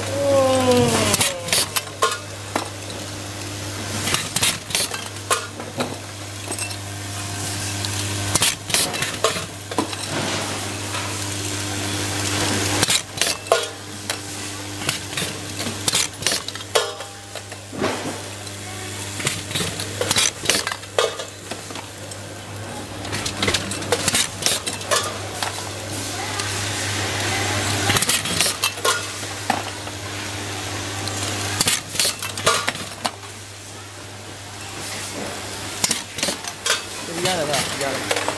Oh. 家的是吧？一家的。